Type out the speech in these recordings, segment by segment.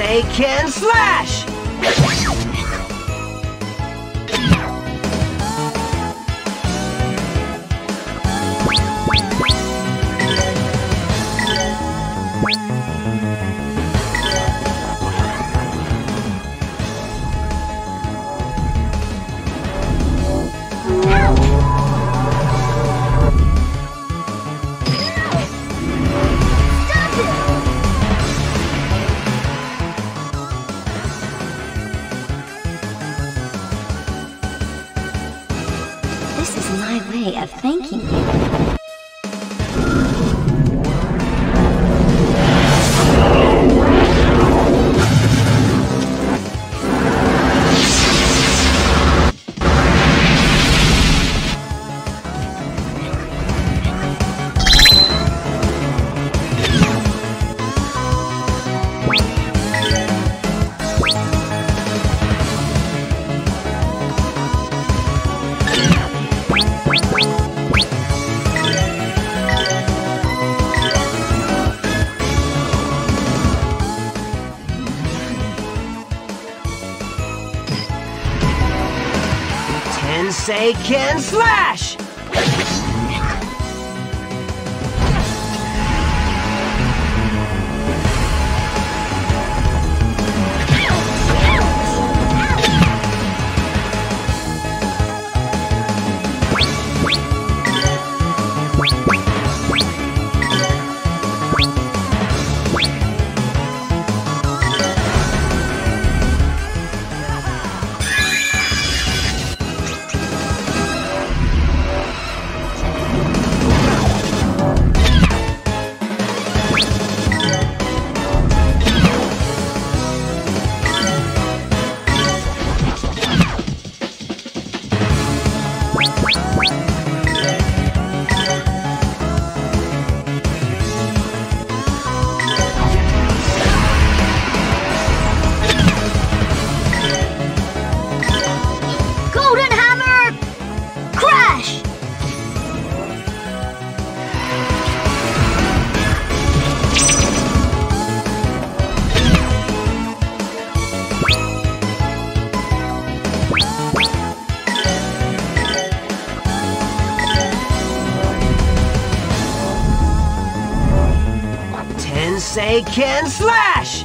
Tensei Ken Slash! Tensei Ken Slash! Tensei Ken Slash!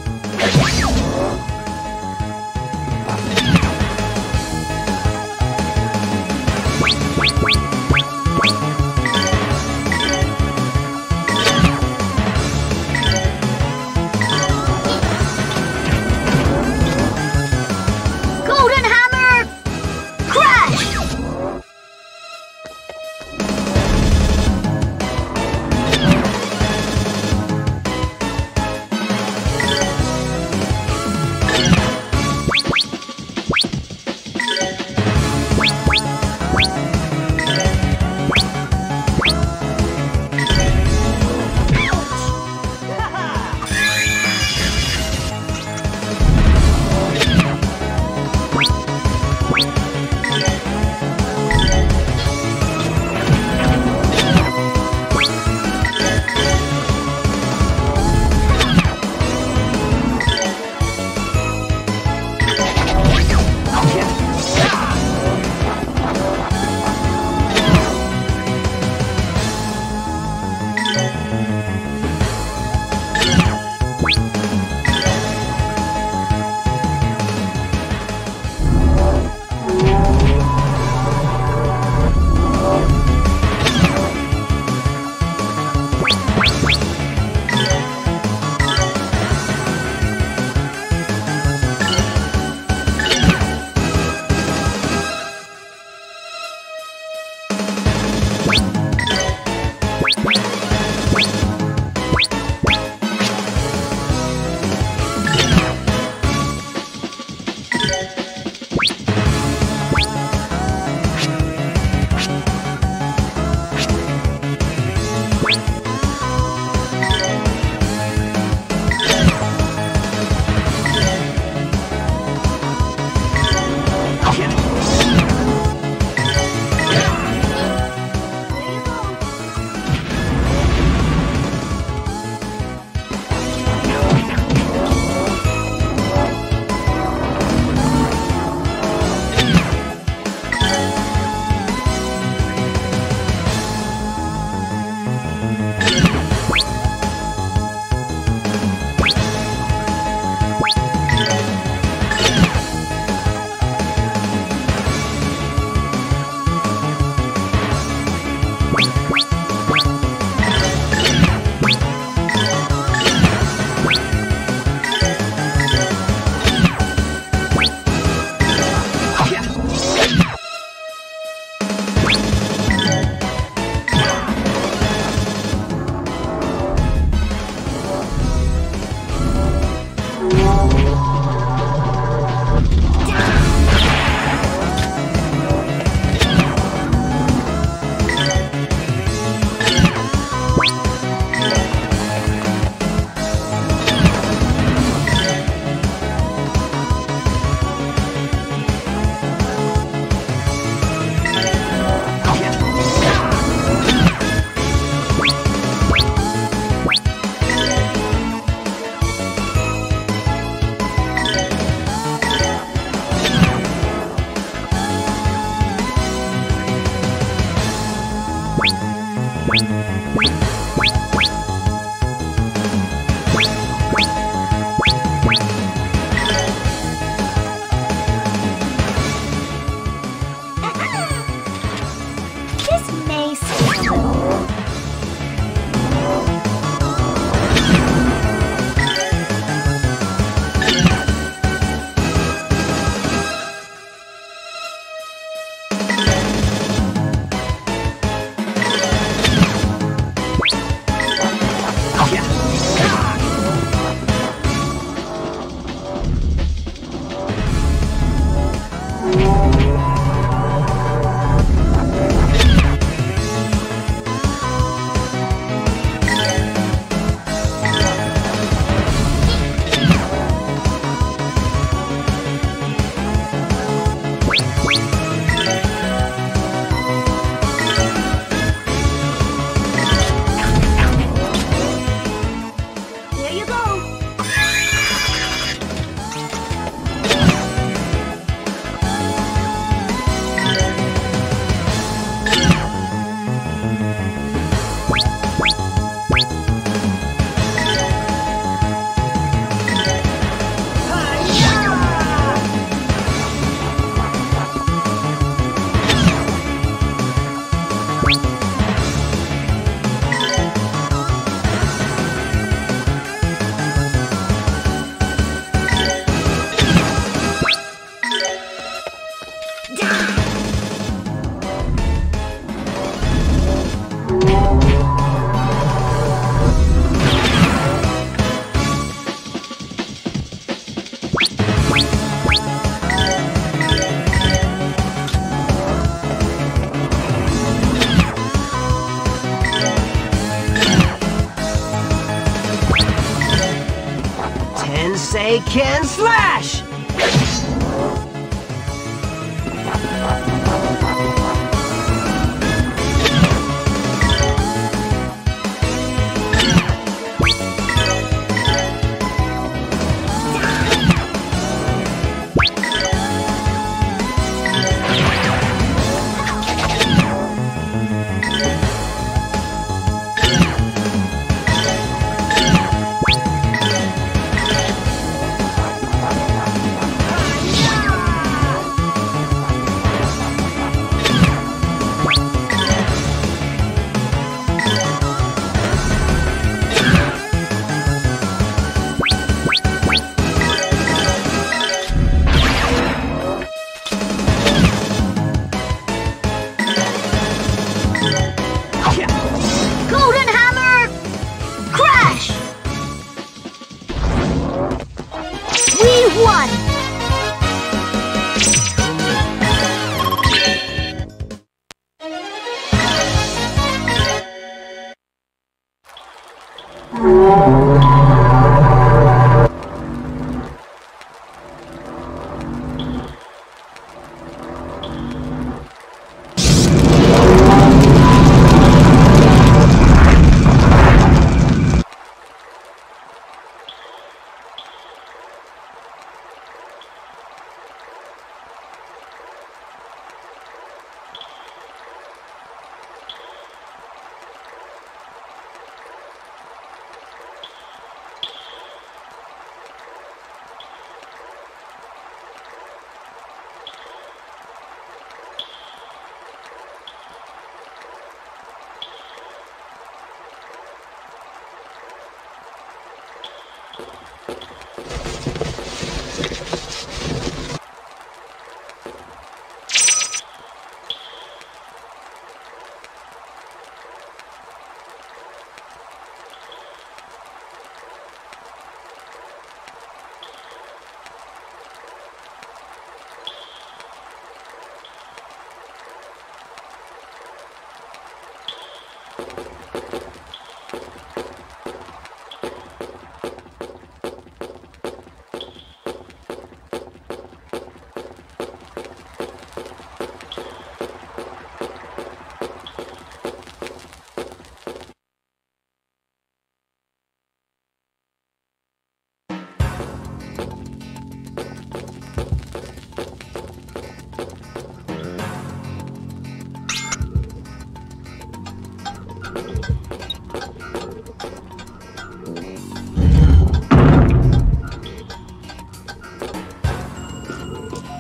Tensei can slash!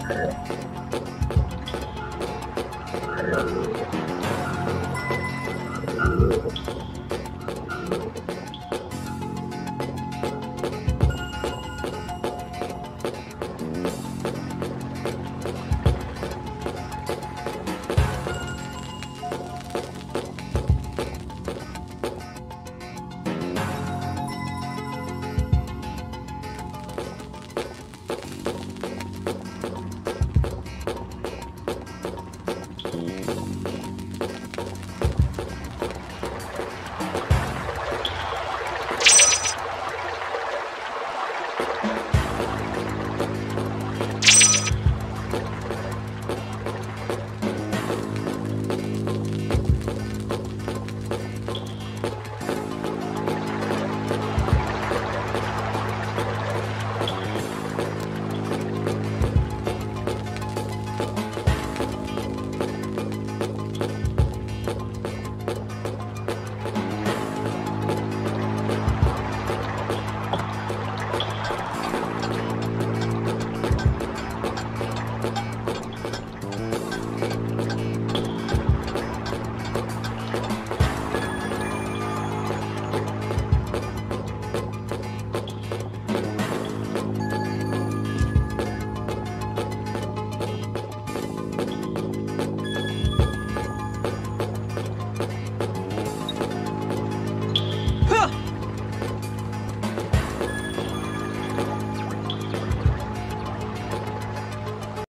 Thank you.